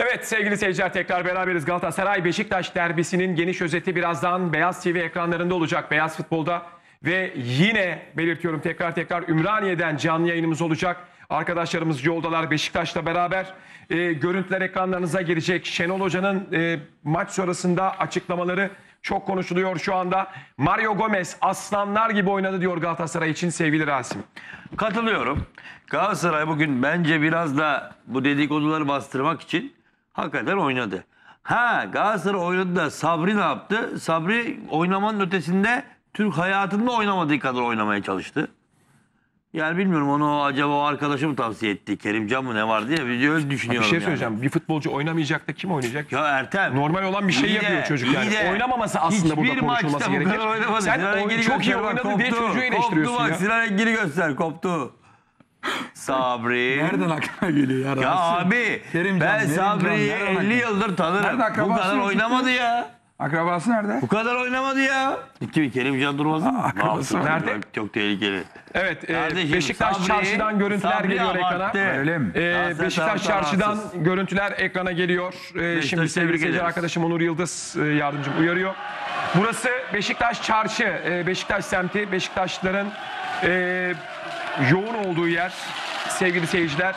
Evet sevgili seyirciler tekrar beraberiz. Galatasaray Beşiktaş derbisinin geniş özeti birazdan Beyaz TV ekranlarında olacak. Beyaz Futbol'da ve yine belirtiyorum tekrar tekrar Ümraniye'den canlı yayınımız olacak. Arkadaşlarımız yoldalar Beşiktaş'la beraber. E, görüntüler ekranlarınıza girecek. Şenol Hoca'nın e, maç sonrasında açıklamaları çok konuşuluyor şu anda. Mario Gomez aslanlar gibi oynadı diyor Galatasaray için sevgili Rasim. Katılıyorum. Galatasaray bugün bence biraz da bu dedikoduları bastırmak için hakikaten oynadı. Ha Galatasaray oynadı da Sabri ne yaptı? Sabri oynamanın ötesinde Türk hayatında oynamadığı kadar oynamaya çalıştı. Yani bilmiyorum onu acaba o arkadaşı mı tavsiye etti? Kerimcan mı ne var diye bir öyle Bir düşünüyorum. şey yani. söyleyeceğim. Bir futbolcu oynamayacak da kim oynayacak? Ya Ertem. Normal olan bir şey iyi yapıyor de- çocuk yani. de Oynamaması aslında burada konuşulması gerekir. Sen Sinan oyun çok iyi oynadı diye çocuğu eleştiriyorsun koptu ya. bak Sinan Engin'i göster koptu. Sabri. Nereden aklına geliyor ya? Ya Rasim? abi Kerimcan, ben Sabri'yi nereden 50 aklına- yıldır tanırım. Nerede Bu akrabası kadar yok oynamadı ya. Akrabası nerede? Bu kadar oynamadı ya. Kimi Kerimcan Durmaz mı? Ne akrabası yaptı? var. Nerede? Çok tehlikeli. Evet, e, Kardeşim, Beşiktaş Sabri- Çarşı'dan görüntüler Sabri geliyor ekrana. abarttı. Öyle mi? E, Galatasaray Beşiktaş taraftarı Çarşı'dan haksız. görüntüler ekrana geliyor. E, şimdi tebrik sevgili seyirci ederiz. arkadaşım Onur Yıldız e, yardımcım uyarıyor. Burası Beşiktaş Çarşı, e, Beşiktaş semti. Beşiktaşlıların e, yoğun olduğu yer sevgili seyirciler.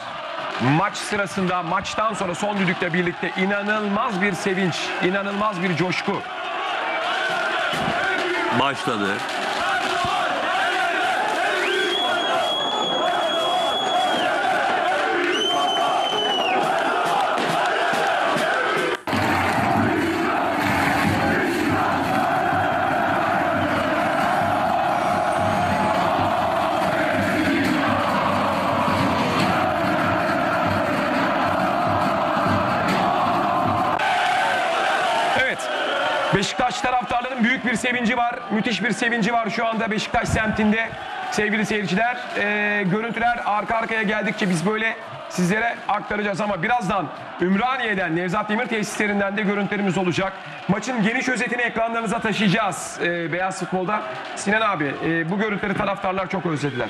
Maç sırasında, maçtan sonra son düdükle birlikte inanılmaz bir sevinç, inanılmaz bir coşku. Başladı. Beşiktaş taraftarlarının büyük bir sevinci var. Müthiş bir sevinci var şu anda Beşiktaş semtinde. Sevgili seyirciler, e, görüntüler arka arkaya geldikçe biz böyle sizlere aktaracağız ama birazdan Ümraniye'den, Nevzat Demir tesislerinden de görüntülerimiz olacak. Maçın geniş özetini ekranlarınıza taşıyacağız e, Beyaz Futbol'da. Sinan abi, e, bu görüntüleri taraftarlar çok özlediler.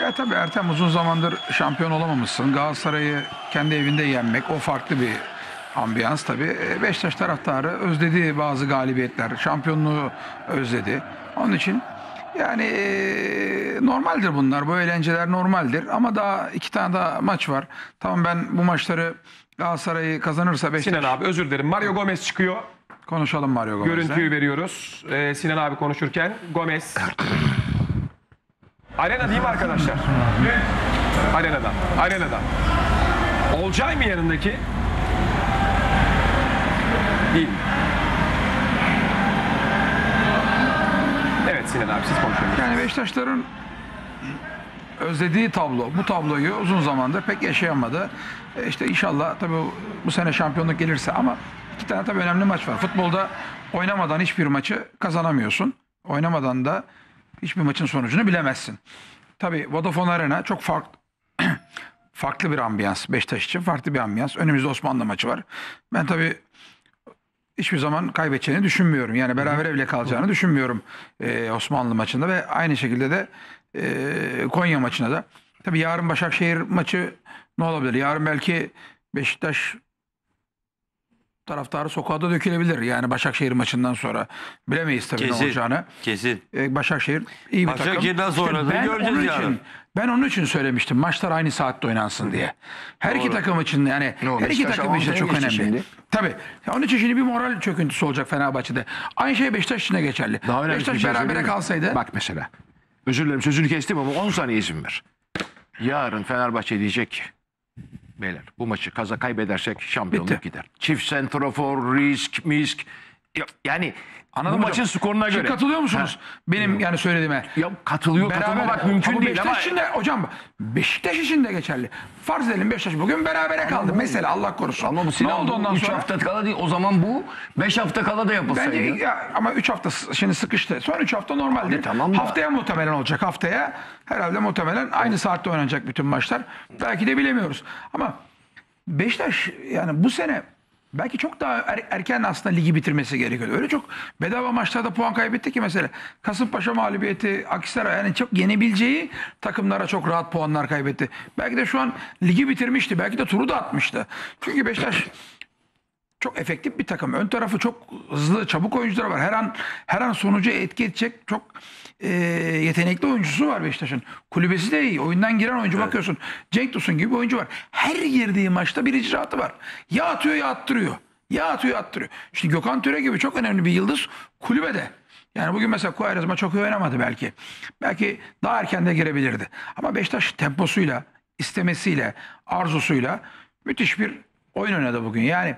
Ya tabii Ertem uzun zamandır şampiyon olamamışsın. Galatasaray'ı kendi evinde yenmek o farklı bir ambiyans tabii. E, Beşiktaş taraftarı özledi bazı galibiyetler. Şampiyonluğu özledi. Onun için yani e, normaldir bunlar. Bu eğlenceler normaldir. Ama daha iki tane daha maç var. Tamam ben bu maçları Galatasaray'ı kazanırsa Beşiktaş Sinan abi özür dilerim. Mario Gomez çıkıyor. konuşalım Mario Gomez'le. Görüntüyü veriyoruz. Ee, Sinan abi konuşurken Gomez. Arena değil mi arkadaşlar? Arenada. Arenada. Olcay mı yanındaki? Değil? Evet Sinan abi siz konuşun. Yani Beşiktaşların özlediği tablo, bu tabloyu uzun zamandır pek yaşayamadı. E işte inşallah tabii bu sene şampiyonluk gelirse ama iki tane tabii önemli maç var. Futbolda oynamadan hiçbir maçı kazanamıyorsun. Oynamadan da hiçbir maçın sonucunu bilemezsin. Tabii Vodafone Arena çok farklı farklı bir ambiyans Beşiktaş için farklı bir ambiyans. Önümüzde Osmanlı maçı var. Ben tabii hiçbir zaman kaybedeceğini düşünmüyorum. Yani beraber bile kalacağını düşünmüyorum e, Osmanlı maçında ve aynı şekilde de e, Konya maçına da. Tabii yarın Başakşehir maçı ne olabilir? Yarın belki Beşiktaş taraftarı sokağa da dökülebilir. Yani Başakşehir maçından sonra bilemeyiz tabii Kesin. ne olacağını. Kesin. E, Başakşehir iyi bir takım. Başakşehir nasıl oynadığını ben göreceğiz onun yarın. Için, ben onun için söylemiştim. Maçlar aynı saatte oynansın diye. Her iki takım için yani Ne her iki Beşiktaş takım için avantaja çok geçti önemli. şimdi. Tabii. Ya onun için şimdi bir moral çöküntüsü olacak Fenerbahçe'de. Aynı şey Beşiktaş için de geçerli. Daha önemli Beşiktaş bir şey berabere söyleyeyim mi? kalsaydı Bak mesela. Özür dilerim sözünü kestim ama 10 saniye izin ver. Yarın Fenerbahçe diyecek ki beyler bu maçı kaza kaybedersek şampiyonluk Bitti. gider. Çift sentrofor, risk, misk. Ya- Yani Anladım bu maçın skoruna Şimdi göre. katılıyor musunuz? Benim yani söylediğime. Ya katılıyor, katılmamak mümkün değil ama Beşiktaş için de hocam Beşiktaş için de geçerli. Farz edelim Beşiktaş bugün berabere kaldı. Mesela Allah korusun. Ama bu ne Sinan oldu ondan 3 sonra? hafta kala değil. O zaman bu 5 hafta kala da yapılsaydı. Bence ya, ama 3 hafta s- şimdi sıkıştı. Son 3 hafta normaldir. Abi tamam da- Haftaya muhtemelen olacak. Haftaya herhalde muhtemelen aynı saatte oynanacak bütün maçlar. Belki de bilemiyoruz. Ama Beşiktaş yani bu sene belki çok daha er- erken aslında ligi bitirmesi gerekiyordu. Öyle çok bedava maçlarda puan kaybetti ki mesela Kasımpaşa mağlubiyeti, Akhisar yani çok yenebileceği takımlara çok rahat puanlar kaybetti. Belki de şu an ligi bitirmişti. Belki de turu da atmıştı. Çünkü Beşiktaş çok efektif bir takım. Ön tarafı çok hızlı, çabuk oyuncular var. Her an her an sonucu etki edecek çok e, yetenekli oyuncusu var Beşiktaş'ın. Kulübesi de iyi. Oyundan giren oyuncu bakıyorsun. Cenk Tosun gibi bir oyuncu var. Her girdiği maçta bir icraatı var. Ya atıyor ya attırıyor. Ya atıyor ya attırıyor. Şimdi Gökhan Töre gibi çok önemli bir yıldız kulübede. Yani bugün mesela Kuayrezma çok iyi oynamadı belki. Belki daha erken de girebilirdi. Ama Beşiktaş temposuyla, istemesiyle, arzusuyla müthiş bir oyun oynadı bugün. Yani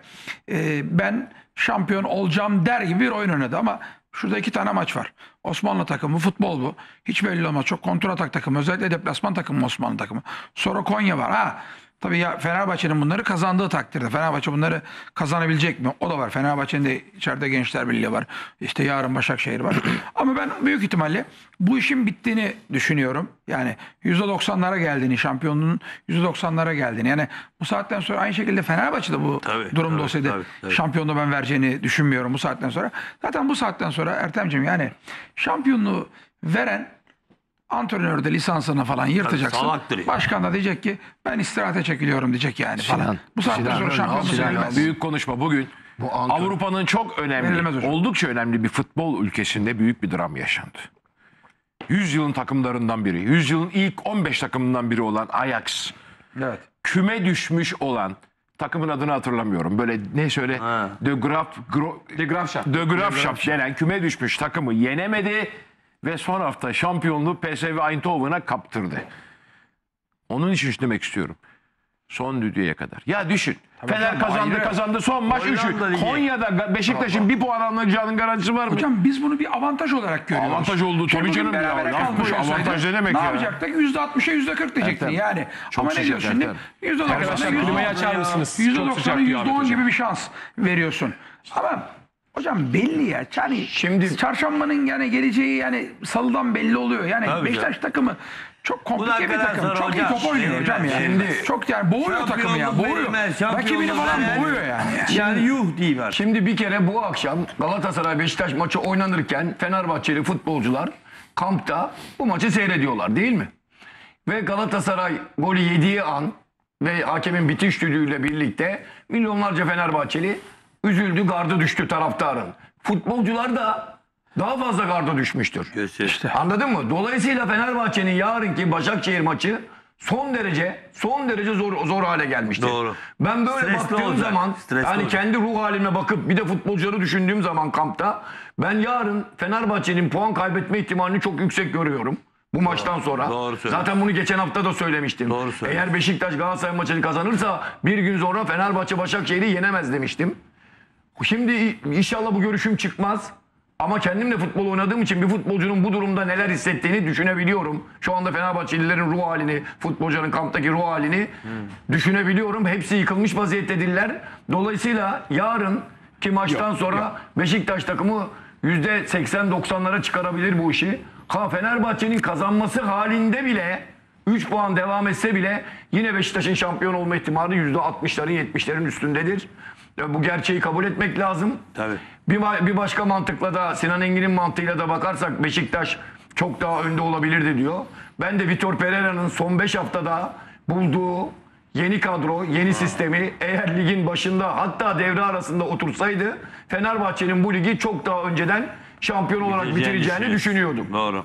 e, ben şampiyon olacağım der gibi bir oyun oynadı ama şurada iki tane maç var. Osmanlı takımı futbol bu. Hiç belli olmaz. Çok kontratak takımı. Özellikle deplasman takımı Osmanlı takımı. Sonra Konya var. Ha Tabii ya Fenerbahçe'nin bunları kazandığı takdirde Fenerbahçe bunları kazanabilecek mi? O da var. Fenerbahçe'nin de içeride Gençler Birliği var. İşte yarın Başakşehir var. Ama ben büyük ihtimalle bu işin bittiğini düşünüyorum. Yani %90'lara geldiğini, şampiyonluğun %90'lara geldiğini. Yani bu saatten sonra aynı şekilde Fenerbahçe de bu Tabii, durumda tabii, olsaydı tabii, tabii. şampiyonluğu ben vereceğini düşünmüyorum bu saatten sonra. Zaten bu saatten sonra Ertem'ciğim yani şampiyonluğu veren antrenör de lisansını falan yırtacaksın. salaktır ya. Başkan da diyecek ki ben istirahate çekiliyorum diyecek yani falan. Bu saatten Sinan, sonra şampiyonluk Sinan, verilmez. büyük konuşma bugün. Bu Avrupa'nın çok önemli, hocam. oldukça önemli bir futbol ülkesinde büyük bir dram yaşandı. 100 yılın takımlarından biri, 100 yılın ilk 15 takımından biri olan Ajax, Evet. küme düşmüş olan takımın adını hatırlamıyorum. Böyle ne söyle? Ha. De Graaf Gro- De Graafschap. De Graafschap denen küme düşmüş takımı yenemedi ve son hafta şampiyonluğu PSV Eindhoven'a kaptırdı. Onun için şunu demek istiyorum. Son düdüğe kadar. Ya düşün. Fener hocam, kazandı ayrı. kazandı son maç Hollanda düşün. Ligi. Konya'da Beşiktaş'ın bir puan alınacağının garantisi var mı? Hocam biz bunu bir avantaj olarak görüyoruz. Avantaj oldu, tabii bugün canım ya. berabere Ne kalmış yapmış? olsaydı Avantaj ne demek ne ya? yapacaktık? %60'a %40 diyecektin Ertem, yani. çok Ama ne sıcak diyorsun şimdi? Ertem. %90'a Arkadaşlar %90'a klimayı açar mısınız? Çok %90'a sıcak diyor Ahmet %10 Hocam. gibi bir şans veriyorsun. Ama hocam belli ya. Yani Şimdi- çarşambanın yani geleceği yani salıdan belli oluyor. Yani Tabii Beşiktaş takımı çok komplike bir takım. Çok iyi top oynuyor hocam ya. Şimdi- çok yani boğuyor takımı ya. Boğuyor. Rakibini falan boğuyor yani. Yani yuh diyeyim artık. Şimdi bir kere bu akşam Galatasaray Beşiktaş maçı oynanırken Fenerbahçeli futbolcular kampta bu maçı seyrediyorlar değil mi? Ve Galatasaray golü yediği an ve hakemin bitiş düdüğüyle birlikte milyonlarca Fenerbahçeli üzüldü, gardı düştü taraftarın. Futbolcular da daha fazla garda düşmüştür. Göster. Anladın mı? Dolayısıyla Fenerbahçe'nin yarınki Başakşehir maçı son derece son derece zor zor hale gelmiştir. Doğru. Ben böyle Stresli baktığım olacak, zaman stresli yani olacak. kendi ruh halime bakıp bir de futbolcuları düşündüğüm zaman kampta ben yarın Fenerbahçe'nin puan kaybetme ihtimalini çok yüksek görüyorum. Bu maçtan sonra. Doğru söylüyorsun. Zaten bunu geçen hafta da söylemiştim. Doğru söylüyorsun. Eğer Beşiktaş Galatasaray maçını kazanırsa bir gün sonra Fenerbahçe Başakşehir'i yenemez demiştim. Şimdi inşallah bu görüşüm çıkmaz. Ama kendim de futbol oynadığım için bir futbolcunun bu durumda neler hissettiğini düşünebiliyorum. Şu anda Fenerbahçelilerin ruh halini, futbolcuların kamptaki ruh halini düşünebiliyorum. Hepsi yıkılmış vaziyettedirler. Dolayısıyla yarın ki maçtan sonra Beşiktaş takımı %80-90'lara çıkarabilir bu işi. Ha Fenerbahçe'nin kazanması halinde bile 3 puan devam etse bile yine Beşiktaş'ın şampiyon olma ihtimali %60'ların 70'lerin üstündedir. Bu gerçeği kabul etmek lazım. Tabii. Bir, bir başka mantıkla da Sinan Engin'in mantığıyla da bakarsak Beşiktaş çok daha önde olabilirdi diyor. Ben de Vitor Pereira'nın son 5 haftada bulduğu yeni kadro, yeni sistemi eğer ligin başında hatta devre arasında otursaydı Fenerbahçe'nin bu ligi çok daha önceden şampiyon olarak bitireceğini düşünüyordum. Doğru.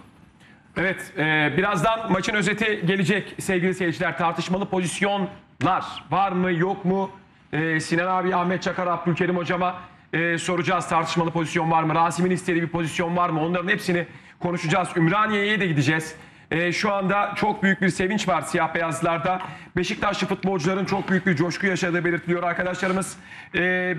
Evet, e, birazdan maçın özeti gelecek sevgili seyirciler. Tartışmalı pozisyonlar var mı yok mu? E, Sinan abi, Ahmet Çakar, Abdülkerim hocama e, soracağız. Tartışmalı pozisyon var mı? Rasim'in istediği bir pozisyon var mı? Onların hepsini konuşacağız. Ümraniye'ye de gideceğiz. E, şu anda çok büyük bir sevinç var siyah beyazlarda. Beşiktaşlı futbolcuların çok büyük bir coşku yaşadığı belirtiliyor arkadaşlarımız. E,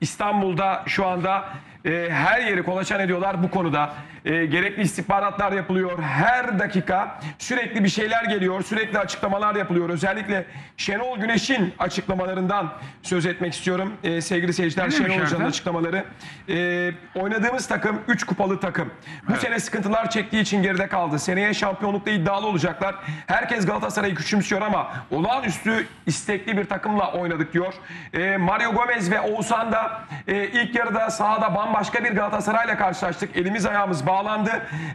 İstanbul'da şu anda e, her yeri kolaçan ediyorlar bu konuda. E, gerekli istihbaratlar yapılıyor. Her dakika sürekli bir şeyler geliyor. Sürekli açıklamalar yapılıyor. Özellikle Şenol Güneş'in açıklamalarından söz etmek istiyorum. E, sevgili seyirciler Şenol Hoca'nın açıklamaları. E, oynadığımız takım 3 kupalı takım. Bu sene sıkıntılar çektiği için geride kaldı. Seneye şampiyonlukta iddialı olacaklar. Herkes Galatasaray'ı küçümsüyor ama olağanüstü istekli bir takımla oynadık diyor. E, Mario Gomez ve Oğuzhan da e, ilk yarıda sahada bambaşka bir Galatasaray'la karşılaştık. Elimiz ayağımız bağlandı.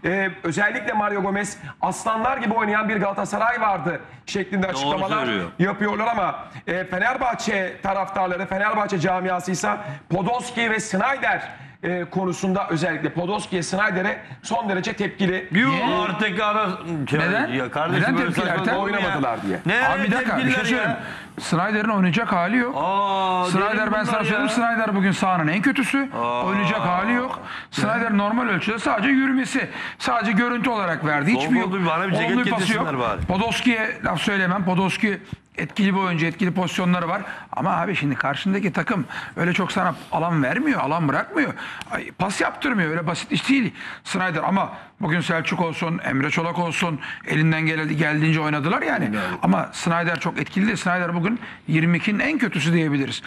E, özellikle Mario Gomez aslanlar gibi oynayan bir Galatasaray vardı şeklinde açıklamalar söylüyor. yapıyorlar ama e, Fenerbahçe taraftarları, Fenerbahçe camiasıysa Podolski ve Snyder e, konusunda özellikle Podolski'ye, Snyder'e son derece tepkili. Yuh artık ara... Neden? Ya kardeşim Neden böyle tepkiler? saçmalık Ertem? olur mu ya? Oynamadılar diye. Ne Abi bir dakika bir şey tepkiler söyleyeyim. ya? Snyder'in oynayacak hali yok. Aa, Snyder ben bunlar sana ya. söyleyeyim Snyder bugün sahanın en kötüsü. Oynayacak hali yok. Snyder normal ölçüde sadece yürümesi. Sadece görüntü olarak verdi. Hiçbir yok. oldu, bana bir ceket pası getirsinler bari. Podolski'ye laf söylemem. Podolski etkili bir oyuncu, etkili pozisyonları var. Ama abi şimdi karşındaki takım öyle çok sana alan vermiyor, alan bırakmıyor. Ay, pas yaptırmıyor. Öyle basit iş değil Snyder. Ama bugün Selçuk olsun, Emre Çolak olsun elinden geldi, geldiğince oynadılar yani. Ama Snyder çok etkili değil. Snyder bugün 22'nin en kötüsü diyebiliriz.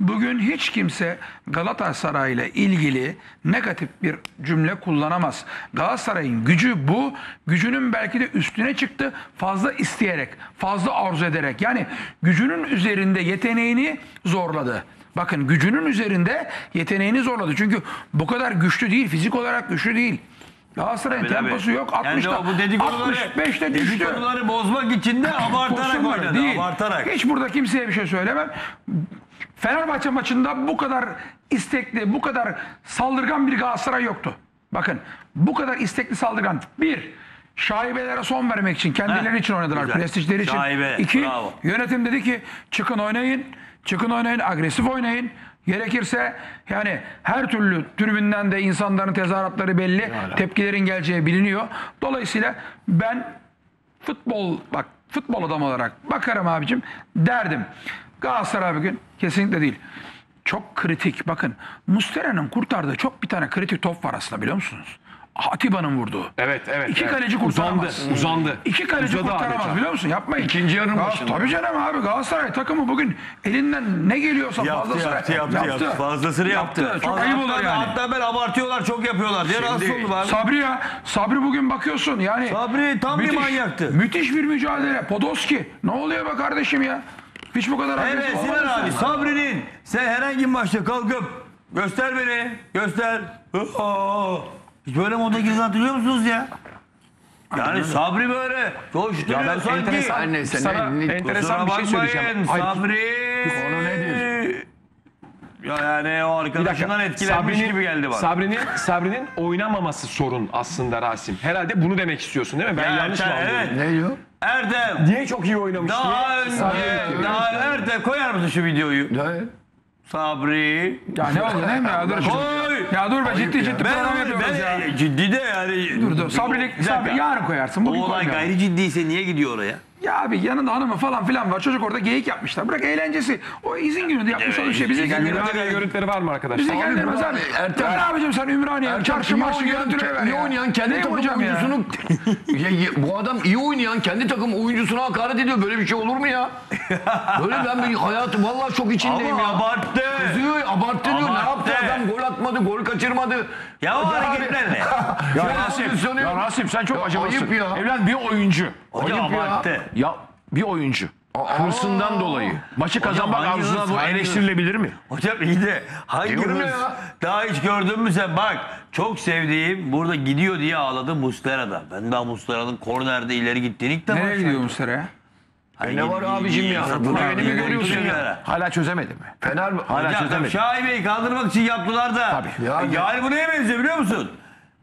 Bugün hiç kimse Galatasaray ile ilgili negatif bir cümle kullanamaz. Galatasaray'ın gücü bu. Gücünün belki de üstüne çıktı. Fazla isteyerek, fazla arzu ederek. Yani gücünün üzerinde yeteneğini zorladı. Bakın gücünün üzerinde yeteneğini zorladı. Çünkü bu kadar güçlü değil. Fizik olarak güçlü değil. Galatasaray'ın temposu yok. Yani 60'ta. o bu dedikoduları, 65'te düştü. dedikoduları bozmak için de abartarak oynadı. değil. Abartarak. Hiç burada kimseye bir şey söylemem. Fenerbahçe maçında bu kadar istekli, bu kadar saldırgan bir Galatasaray yoktu. Bakın bu kadar istekli saldırgan. Bir, şaibelere son vermek için, kendileri Heh, için oynadılar. güzel. Prestijleri için. Şaibe, İki, bravo. yönetim dedi ki çıkın oynayın, çıkın oynayın, agresif oynayın. Gerekirse yani her türlü tribünden de insanların tezahüratları belli, tepkilerin geleceği biliniyor. Dolayısıyla ben futbol bak futbol adam olarak bakarım abicim derdim. Galatasaray bugün kesinlikle değil. Çok kritik bakın Mustera'nın kurtardığı çok bir tane kritik top var aslında biliyor musunuz? Atiba'nın vurduğu. Evet, evet. İki evet. kaleci kurtaramaz. Uzandı, uzandı. İki kaleci Uzadı kurtaramaz adeta. biliyor musun? Yapmayın. İkinci yarının Gal- başında. Tabii canım abi Galatasaray takımı bugün elinden ne geliyorsa Yaptı, fazlasını yaptı, yaptı, yaptı. Fazlasını yaptı. Çok Fazla- ayıp olur hatta- yani. Hatta ben abartıyorlar, çok yapıyorlar diye rahatsız oldum abi. Sabri ya. Sabri bugün bakıyorsun yani. Sabri tam bir manyaktı. Müthiş bir mücadele. Podolski. Ne oluyor be kardeşim ya? Hiç bu kadar Evet agresif Sinan olamadın abi sen. Sabri'nin sen herhangi bir maçta kalkıp göster beni, göster. Aa, Hiç böyle moda girdiğini hatırlıyor musunuz ya? Yani Sabri böyle coşturuyor Ya ben sanki. enteresan, Her neyse, sana ne- ne- enteresan bir şey söyleyeceğim. bakmayın, Ay, Sabri. Konu nedir? Ya yani o Bir dakika. arkadaşından etkilenmiş gibi geldi bana. Sabri'nin, Sabri'nin oynamaması sorun aslında Rasim. Herhalde bunu demek istiyorsun değil mi? Ben Ya yanlış mı sen- anlıyorum? evet. Ne diyor? Erdem. Niye çok iyi oynamış Daha diye. önce, daha Erdem koyar mısın şu videoyu? Ne? Sabri. Ya ne oldu ne mi ya? Dur, Koy. ya dur be ciddi ciddi Ben, program yapıyoruz ya. ben ciddi de yani. Dur dur. Sabrilik, Bir dakika. sabri yarın koyarsın. O Bugün olay koymayalım. gayri ciddiyse niye gidiyor oraya? Ya abi yanında hanımı falan filan var. Çocuk orada geyik yapmışlar. Bırak eğlencesi. O izin günü de yapmış olduğu şey bize günü Ümraniye görüntüleri var mı arkadaşlar? Bize geldi bu- abi. Ertem- Ver abicim sen Ümraniye. Çarşı iyi marşı oynayan, görüntüleri ver iyi ya. oynayan kendi Ne takım ya? oyuncusunu Ya, ya, bu adam iyi oynayan kendi takım oyuncusuna hakaret ediyor. Böyle bir şey olur mu ya? Böyle ben bir hayatım vallahi çok içindeyim Ama ya. abarttı. Kızıyor, abarttı diyor. Ne Abarttı. yaptı adam? Gol atmadı, gol kaçırmadı. Ya o hareketler ne? Ya Rasim, pozisyonu ya yok. Rasim sen çok Ya acımasın. ayıp ya. Evlat bir oyuncu. Ayıp ya. abarttı. Ya bir oyuncu. Hırsından dolayı. Maçı kazanmak hangi hırs, arzusuna bu hangi eleştirilebilir mi? Hocam iyi de hangi Diyorum hırs? ya. Daha hiç gördün mü sen? Bak çok sevdiğim burada gidiyor diye ağladı Mustera'da. Ben daha Mustera'nın kornerde ileri gittiğini ilk defa Nereye gidiyor Muslera? Hani ne var abicim ya? Bunu yeni mi görüyorsun ya? Hala çözemedi mi? Fener Hala Hocam çözemedi. Şahibe'yi kaldırmak için yaptılar da. Tabii. Ya- yani bu neye benziyor biliyor musun?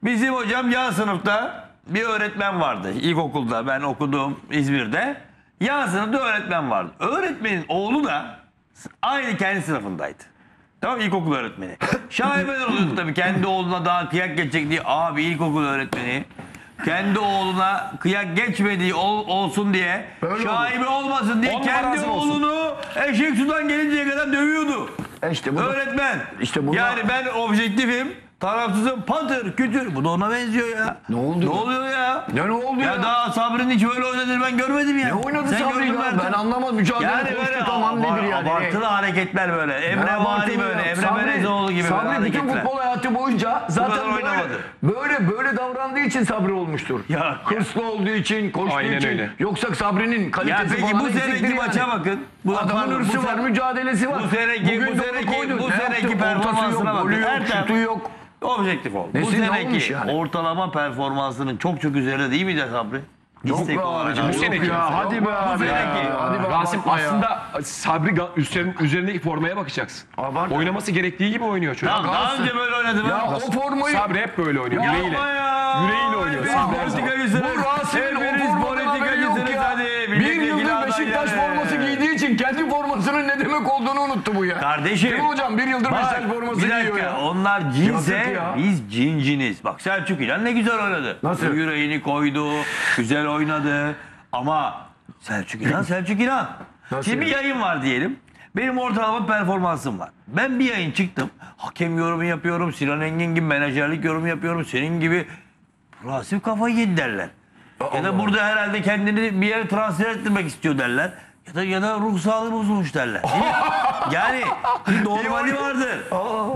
Bizim hocam yan sınıfta bir öğretmen vardı. İlkokulda ben okudum İzmir'de. Yan sınıfta öğretmen vardı. Öğretmenin oğlu da aynı kendi sınıfındaydı. Tamam ilkokul öğretmeni. Şahibeler oluyordu tabii kendi oğluna daha kıyak geçecek diye. Abi ilkokul öğretmeni kendi oğluna kıyak geçmediği ol- olsun diye Böyle şaibe olmasın diye On kendi olsun. oğlunu eşek sudan gelinceye kadar dövüyordu. E işte bu da- Öğretmen. İşte bu da- yani ben objektifim. Tarafsızım patır kütür. Bu da ona benziyor ya. Ne oldu? Ne oluyor ya? Ya ne oldu ya? Ya daha Sabri'nin hiç böyle oynadığını ben görmedim ya. Ne oynadı Sen Sabri gördün ya? Ben anlamadım. Mücadele Yani koştu böyle tamam abar- nedir yani? abartılı hareketler böyle. Emre Ya Vari abartılı böyle. ya. Emre Sabri- Berezoğlu gibi böyle Sabri bütün hareketler. futbol hayatı boyunca zaten böyle, oynamadı. böyle böyle davrandığı için Sabri olmuştur. Ya- Hırslı olduğu için, koştuğu Aynen için. öyle. Yoksa Sabri'nin Ya kalitesi peki falan bu eksiktir seneki yani. maça bakın. Bu Adamın pardon, hırsı var, mücadelesi var. Bu seneki, Bugün bu de onu seneki, koydu. bu Ne seneki yaptı? Ortası performansına yok, bakın. yok, Ertem, şutu yok. Objektif ol. Bu Nesi, ne seneki olmuş yani? ortalama performansının çok çok üzerinde değil miydi Sabri? Yok İstek be olarak abicim, abi. yok seneki. ya. Hadi be abi Bu ya. seneki. Hadi be, Rasim abartma ya. aslında Sabri Ga- üstlerin, üzerindeki formaya bakacaksın. Abart- Oynaması gerektiği gibi oynuyor çocuk. Tamam, daha önce böyle oynadı mı? Ya o formayı Sabri hep böyle oynuyor. Ya Yüreğiyle. Yapma ya. Yüreğiyle oynuyor. Sabri. politikacısınız. Bu Rasim'in o Hepiniz formadan haberi yok politikacısınız ya. hadi. Bir yıldır Beşiktaş forması giydiği için kendi formasının ne demek olduğunu unuttu bu ya. Kardeşim. Değil mi hocam? Bir yıldır Beşiktaş forması bir dakika, giyiyor ya. Onlar cinse, ya. biz cinciniz. Bak Selçuk İlhan ne güzel oynadı. Nasıl? Yüreğini koydu, güzel oynadı. Ama Selçuk İlhan, Selçuk İlhan. Nasıl Şimdi bir ya? yayın var diyelim. Benim ortalama performansım var. Ben bir yayın çıktım. Hakem yorumu yapıyorum. Sinan Engin gibi menajerlik yorumu yapıyorum. Senin gibi Rasim kafayı yedi derler. Ya da burada herhalde kendini bir yere transfer ettirmek istiyor derler. Ya da ya da ruh sağlığı bozulmuş derler. yani bir normali vardır.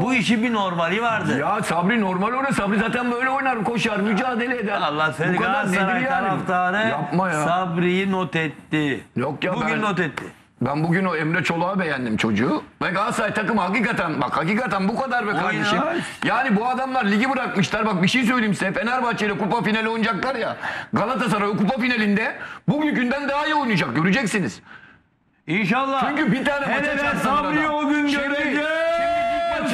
Bu işin bir normali vardır. Ya Sabri normal oynar. Sabri zaten böyle oynar. Koşar, mücadele eder. Allah seni Bu kadar nedir Galatasaray yani? taraftarı Yapma ya. Sabri'yi not etti. Yok ya, Bugün ben- not etti. Ben bugün o Emre Çolak'ı beğendim çocuğu. Ve Galatasaray takımı hakikaten bak hakikaten bu kadar be kardeşim. Yani bu adamlar ligi bırakmışlar. Bak bir şey söyleyeyim size. Fenerbahçe ile kupa finali oynayacaklar ya. Galatasaray o kupa finalinde bugünkünden daha iyi oynayacak. Göreceksiniz. İnşallah. Çünkü bir tane maça Hele ben Sabri'yi o gün göreceğim.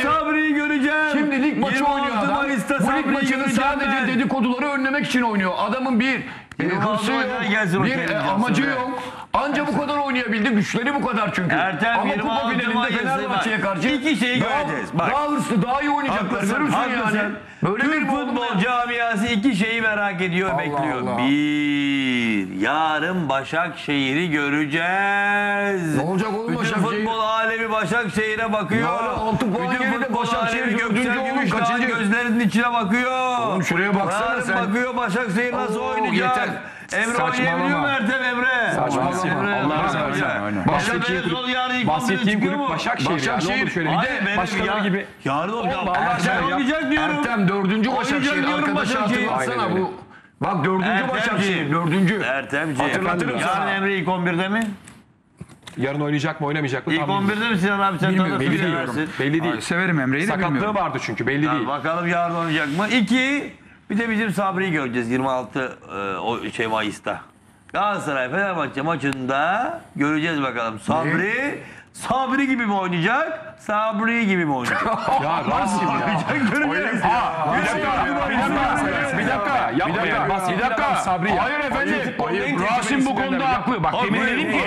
Sabri'yi göreceğim. Şimdi lig maçı 26 oynuyor adam. Mayıs'ta Bu lig maçını sadece ben. dedikoduları önlemek için oynuyor. Adamın bir e, 26 hırsı yok, bir e, amacı yok. Anca bu kadar oynayabildi. Güçleri bu kadar çünkü. Ertem, Ama 26 kupa finalinde Mayıs'ı Fenerbahçe'ye bak, karşı iki şeyi daha, göreceğiz. Bak. Daha hırslı, daha iyi oynayacaklar. Haklısın, Görürsün haklısın. yani. Böyle Türk bir futbol camiası iki şeyi merak ediyor, Allah bekliyor. Allah. Bir, yarın Başakşehir'i göreceğiz. Ne olacak oğlum Bütün Başakşehir? futbol alemi Başakşehir'e bakıyor. Yani altı puan Bütün geride futbol Başakşehir alemi dördüncü Göksel oğlum, kaçıncı? gözlerinin içine bakıyor. Oğlum şuraya baksana Yarın sen. bakıyor Başakşehir nasıl Oo, oynayacak. yeter. Emre Saçmalama. oynayabiliyor mu Ertem Emre? Saçmalama. Emre, Allah razı olsun. Aynen. Bahsettiğim kulüp- yarın Bahsettiğim 11'e çıkıyor kulüp? Başakşehir, ya. Ne Başakşehir. olur şöyle. Bir de başkaları gibi. Yarın olacak. Ertem diyorum. Ertem dördüncü Başakşehir. Arkadaşı Başakşehir. hatırlatsana bu. Bak dördüncü Ertemciğim. Başakşehir. Dördüncü. Ertemciğim. Hatırlatırım Yarın sana. Emre ilk 11'de mi? Yarın oynayacak mı oynamayacak mı? İlk tam bilmiyorum. 11'de mi Sinan abi sen Bilmiyorum, Belli değil. Belli değil. Ay, severim Emre'yi de Sakatlığı bilmiyorum. vardı çünkü belli değil. bakalım yarın oynayacak mı? İki, bir de bizim Sabri'yi göreceğiz 26 e, o şey Mayıs'ta. Galatasaray Fenerbahçe maçında göreceğiz bakalım. Sabri Sabri gibi mi oynayacak? Sabri gibi mi oynayacak? Ya Rasim ya. Göreceğiz. Bir dakika, bir dakika, bir dakika, bir dakika. Sabri ya. Hayır efendim. Rasim bu konuda haklı. Bak demin dedim ki.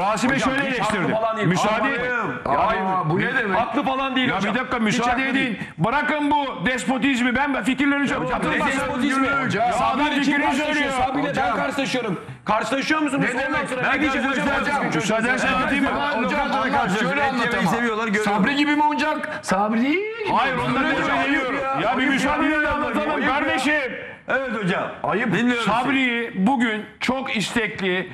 Rasim'e şöyle eleştirdim. Müsaade. Aa, bu ne demek? Haklı falan değil Ya bir dakika müsaade edin. Bırakın bu despotizmi. Ben fikirlerini söylüyorum. Ne despotizmi? Ya adam Sabri'yle kim fikrini karşılaşıyor? söylüyor. Sabri'yle ben karşılaşıyorum. Karşılaşıyor musunuz? Ne demek? Ne diyeceğim hocam? Hocam, Müsaade edersen anlatayım mı? Hocam şöyle Et anlat yemeyi ama. seviyorlar, görüyorum. Sabri gibi mi oynayacak? Sabri. Hayır ondan önce geliyorum. Ya bir Ayıp müsaade edin ya. anlatalım kardeşim. Evet hocam. Ayıp. Dinliyorum. Sabri'yi bugün çok istekli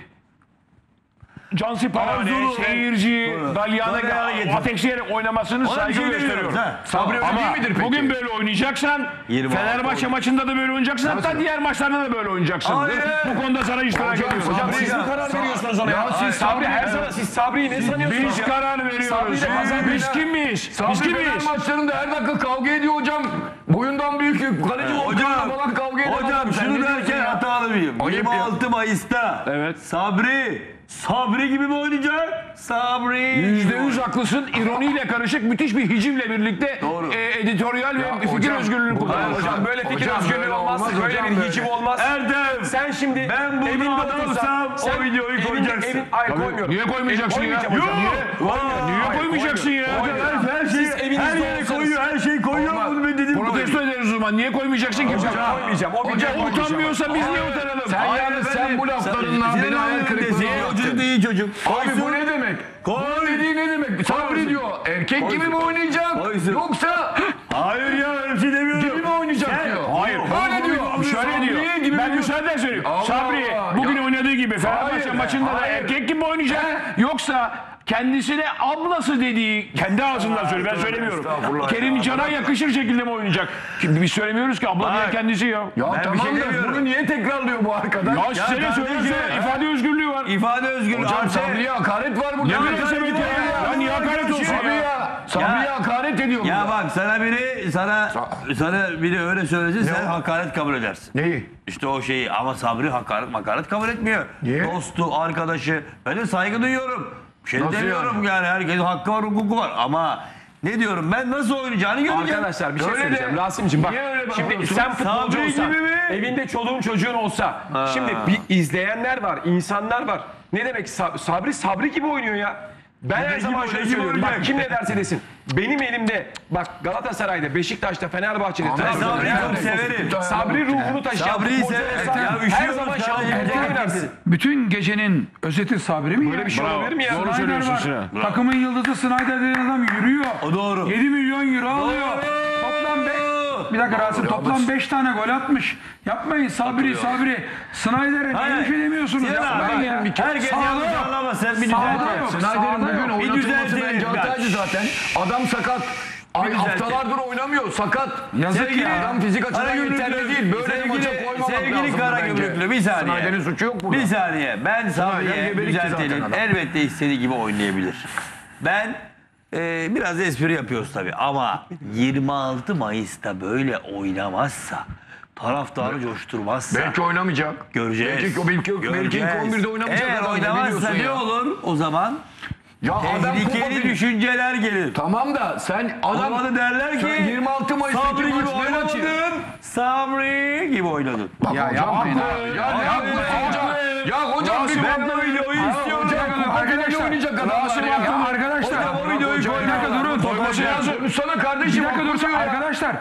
Cansiparane, Arzulu. seyirci, Buyurun. Galyana Galyana getir. ateşleyerek oynamasını Ona bir saygı şey gösteriyorum. ha. Sabri öyle Ama değil midir peki? bugün böyle oynayacaksan 26 Fenerbahçe maçında da böyle oynayacaksın hatta diğer maçlarda da böyle oynayacaksın. Hayır. Bu konuda sana iştirak Hocam, ediyorum. hocam, Siz mi karar veriyorsunuz ona ya? Siz Sabri her zaman siz Sabri'yi ne sanıyorsunuz Biz karar veriyoruz. Sabri'yle kazan Biz? Biz Sabri Fener maçlarında her dakika kavga ediyor hocam. Boyundan büyük kaleci Hocam, Volkan'la falan kavga ediyor. hocam şunu derken hatalı mıyım? Ayıp ya. 26 Mayıs'ta Evet. Sabri, Sabri gibi mi oynayacak? Sabri. Yüzde yüz haklısın. İroniyle karışık müthiş bir hicimle birlikte Doğru. e, editoryal ve fikir hocam, özgürlüğünü hocam, kullanıyorsun. Hocam böyle fikir Hocam, özgürlüğü böyle olmaz. olmaz Böyle bir böyle. hicim olmaz. Erdem. Sen şimdi Ben burada evinde adamsam o videoyu koyacaksın. Evin, hayır koymuyorum. Niye koymayacaksın ya? Yok. Niye? Niye koymayacaksın ya? Her, her şey, Siz evinizde her yere olsanız- koyuyor, her şeyi koyuyor. Bunu bu testo ederiz Uzman. Niye koymayacaksın ki? Hocam koymayacağım. O Hocam utanmıyorsa biz niye utanalım? Sen Hayır yalnız efendim, sen bu laflarından beni hayal kırıklığına yaptın. iyi çocuk. Abi bu ne demek? Bu dediği ne demek? Sabri diyor. Erkek gibi mi oynayacak? Yoksa... Hayır ya öyle şey demiyorum. Gibi mi oynayacak diyor. Hayır. Böyle diyor. Şöyle diyor. Ben müsaaden söylüyorum. Sabri bugün oynadığı gibi Fenerbahçe maçında da erkek gibi oynayacak. Yoksa kendisine ablası dediği kendi ağzından söylüyor ben söylemiyorum. Kerim. Can'a yakışır şekilde mi oynayacak? Ki Biz söylemiyoruz ki abla diye kendisi ya. Ya Ben bir tamam şey da demiyorum. bunu niye tekrarlıyor bu arkadaş? Ya, Ya seni kardeşim, söylese ifade özgürlüğü var. İfade özgürlüğü. Hocam Arse- Sabri'ye hakaret var burada. Ne münasebet ya? Ya niye hakaret olsun Sabri'ye, ya? Sabri'ye hakaret ediyor Ya burada. bak sana biri sana sana biri öyle söylese sen hakaret kabul edersin. Neyi? İşte o şeyi ama Sabri hakaret hakaret kabul etmiyor. Niye? Dostu, arkadaşı. Ben de saygı duyuyorum. Şey Nasıl demiyorum yani? herkesin hakkı var, hukuku var ama ne diyorum ben nasıl oynayacağını göreceğim. Arkadaşlar bir şey Öyle de- söyleyeceğim. Rasim'cim bak. Şimdi sen futbolcu Sabri olsan, evinde çoluğun çocuğun olsa. Şimdi bir izleyenler var, insanlar var. Ne demek Sab- Sabri Sabri gibi oynuyor ya. Ben her zaman şöyle söylüyorum. Bak kim ne derse desin. Benim elimde bak Galatasaray'da, Beşiktaş'ta, Fenerbahçe'de, Trabzon'da, Sabri'yi nerede çok severim. Sabri ruhunu taşıyan Sabri'yi severim. her zaman kardeşim. Oynarsın. bütün gecenin özeti Sabri mi Böyle ya? bir şey olabilir mi ya? Doğru Snyder söylüyorsun var. Sinan. Takımın yıldızı Snyder denen adam yürüyor. O doğru. 7 milyon euro alıyor. Toplam be bir dakika Rasim toplam 5 tane gol atmış. Yapmayın Sabri Sabri. Snyder'e niye bir şey demiyorsunuz? Yapmayın ya. herkes Sağda yanlış yok. anlama, sen bir Sağda düzelt. yok. Snyder'in bugün oynatılması düzeltelim. bence hataydı zaten. Adam sakat. Ay, düzeltelim. haftalardır oynamıyor. Sakat. Yazık Sevgili ya. Adam fizik açıdan Karagümrüklü, yeterli değil. Böyle sevgili- maça koymamak sevgili lazımdı Karagümrüklü, bence. bir saniye. Snyder'in suçu yok burada. Bir saniye. Ben Sabri'ye düzeltelim. Elbette istediği gibi oynayabilir. Ben e, biraz espri yapıyoruz tabii ama 26 Mayıs'ta böyle oynamazsa taraftarı coşturmazsa Belki oynamayacak. göreceğiz. Belki, belki, belki ilk Göreceğiz. 11'de oynamayacak. Eğer oynamazsa ne olur o zaman Ya adam tehlikeli kopabilir. düşünceler gelir. Tamam da sen adam da derler ki Sen 26 Mayıs'taki Sabri gibi maç ne maçı? oynamadın. Sabri gibi oynadın. Bak Ya hocam yapmayın haklı. abi. Ya ne haklı hocam? Ya hocam bir Ben bu videoyu istiyorum. Hocam Arkadaşlar, oynayacak adamlar Rasim ya. Hakkı- arkadaşlar. Hocam o videoyu Bir koy. dakika durun. Koyması lazım. Sana Bir kardeşim dakika haklı durun. ya. Arkadaşlar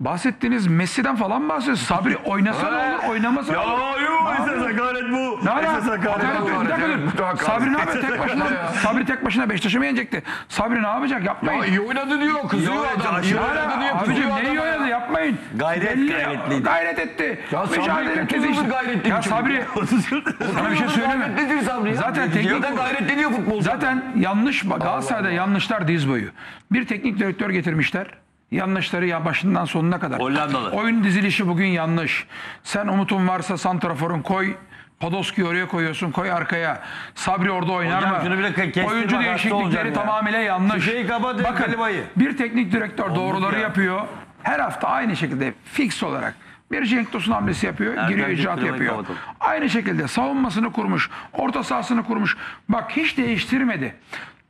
bahsettiğiniz Messi'den falan bahsediyorsunuz. Sabri oynasa ne olur, oynamasa ne olur. yuh esas hakaret bu. Ne ala? Esas hakaret Hakaret bu. yok. Bir dakika Evet, bu da dur. hakaret. Sabri ne yapacak tek başına? Sabri tek başına Beşiktaş'ı mı yenecekti? Sabri ne yapacak? Ya Yapmayın. iyi oynadı diyor kızıyor oynadı, adam. İyi Hala oynadı diye abicim kızıyor ne iyi adam. oynadı yapmayın. Gayret, Belli- gayretliydi. Gayret etti. Ya Sabri Mücadele 30 etti. yıldır işte. gayretli Ya bir çocuk. Sabri sana bir şey söyleyeyim mi? Gayretlidir Sabri ya. Zaten teknik- Zaten gayretli diyor futbolcu. Zaten yanlış Galatasaray'da yanlışlar diz boyu. Bir teknik direktör getirmişler. Yanlışları ya başından sonuna kadar. Hollandalı. Oyun dizilişi bugün yanlış. Sen umutun varsa santraforun koy. Podolski'yi oraya koyuyorsun, koy arkaya. Sabri orada oynar Hocam mı? şunu dakika kestirme, Oyuncu değişiklikleri olacağım ya. tamamıyla yanlış. Şu şeyi kapatın, Bakın bir teknik direktör doğruları ya. yapıyor. Her hafta aynı şekilde fix olarak. Bir Cenk Tosun hamlesi yapıyor, Ertem giriyor icraat yapıyor. kapatalım. Aynı şekilde savunmasını kurmuş, orta sahasını kurmuş. Bak hiç değiştirmedi.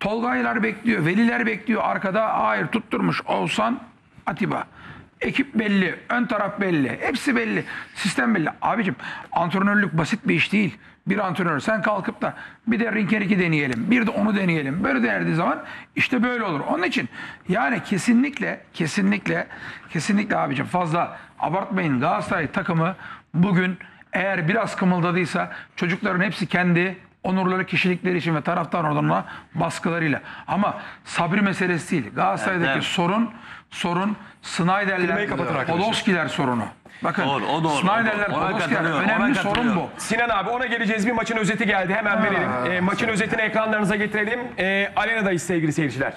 Tolgaylar bekliyor, Veliler bekliyor. Arkada hayır tutturmuş Oğuzhan, Atiba. Ekip belli, ön taraf belli, hepsi belli, sistem belli. Abicim antrenörlük basit bir iş değil. Bir antrenör sen kalkıp da bir de Rinker 2 deneyelim, bir de onu deneyelim. Böyle denediği zaman işte böyle olur. Onun için yani kesinlikle, kesinlikle, kesinlikle abicim fazla abartmayın. Galatasaray takımı bugün eğer biraz kımıldadıysa çocukların hepsi kendi onurları kişilikleri için ve taraftar onuruna baskılarıyla. Ama sabri meselesi değil. Galatasaray'daki Evet, evet. sorun sorun Snyder'ler. Podolski'ler sorunu. Bakın Doğru, o doğru, Snyder'ler, o doğru. Ona Podolski'ler önemli sorun bu. Sinan abi ona geleceğiz. Bir maçın özeti geldi. Hemen verelim. Ee, maçın özetini ekranlarınıza getirelim. Ee, arenadayız sevgili seyirciler.